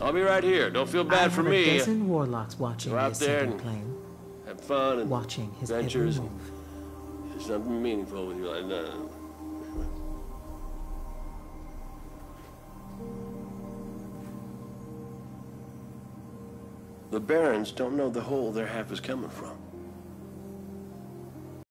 I'll be right here. Don't feel bad I for have me. a dozen warlocks watching Go the out there and- plane, Have fun and watching his every adventures. move. There's nothing meaningful with you like that. The Barons don't know the hole their half is coming from.